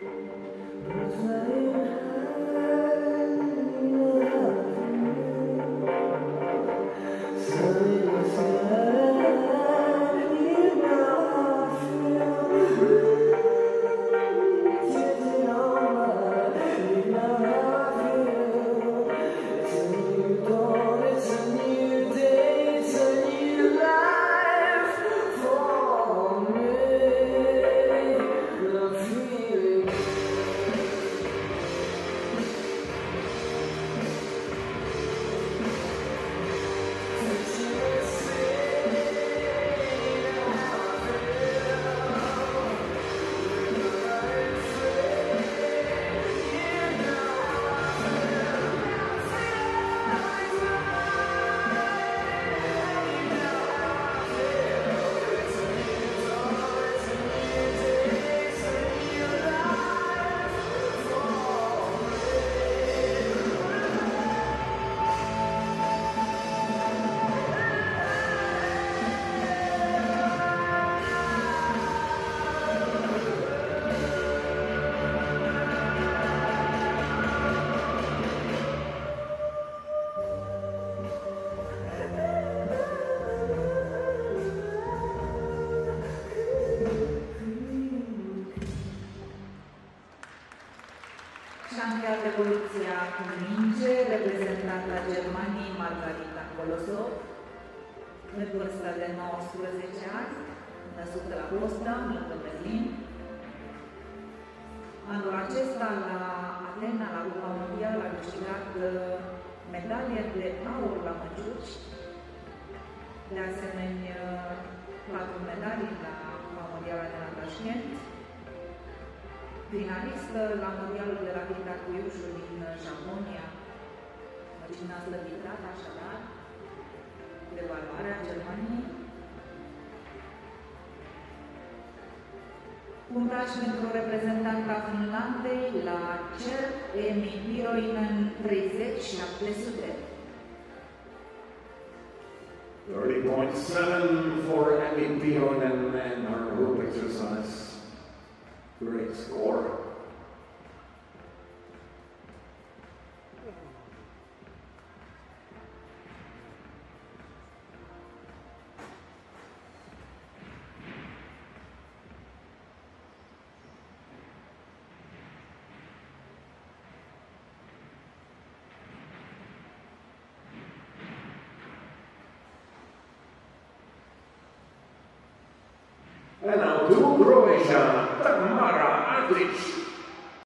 That's Revoluția cu minge, reprezentanta Germaniei Margarita Colosov, în vârstă de 19 ani, născută la Potsdam, lângă Berlin. Anul acesta, la Atena, la Cupa Mondială, a câștigat uh, medalie de aur la măciuci, de asemenea patru medalii la Cupa Mondială de la Tashkent, finalistă la Mondialul de la Iușu din Japonia, măcina slăvitat, așadar, de valoarea Germaniei. Punctaj pentru reprezentanta Finlandei la CER, Emi Piroinen, 30 700. 30.7 for Emi Piroinen and our group exercise. Great score. And now to Croatia, Tamara Adric.